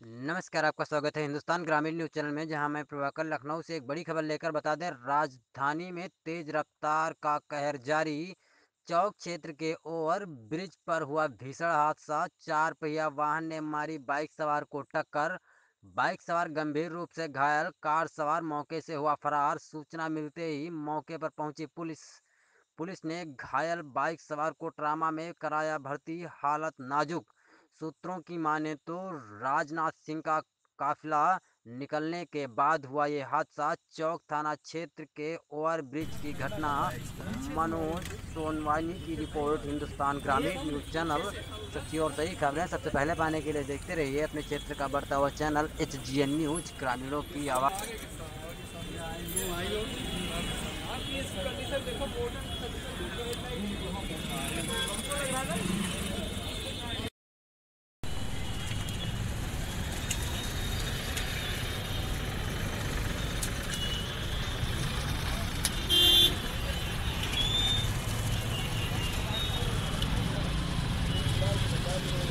नमस्कार, आपका स्वागत है हिंदुस्तान ग्रामीण न्यूज़ चैनल में जहाँ मैं प्रभाकर लखनऊ से एक बड़ी खबर लेकर बता दें राजधानी में तेज रफ्तार का कहर जारी। चौक क्षेत्र के ओवर ब्रिज पर हुआ भीषण हादसा चार पहिया वाहन ने मारी बाइक सवार को टक्कर। बाइक सवार गंभीर रूप से घायल कार सवार मौके से हुआ फरार। सूचना मिलते ही मौके पर पहुँची पुलिस। पुलिस ने घायल बाइक सवार को ट्रामा में कराया भर्ती हालत नाजुक। सूत्रों की माने तो राजनाथ सिंह का काफिला निकलने के बाद हुआ ये हादसा। चौक थाना क्षेत्र के ओवर ब्रिज की घटना। मनोज सोनवानी की रिपोर्ट, हिंदुस्तान ग्रामीण न्यूज़ चैनल। सच्ची और सही खबरें सबसे पहले पाने के लिए देखते रहिए अपने क्षेत्र का बढ़ता हुआ channel H G N news, ग्रामीणों की आवाज़ पीछे से मारे पीछे सही मारे ये सामने पीछे से आगे के साथ आगे सामने आएँगे आइयो आप ये कंडीशन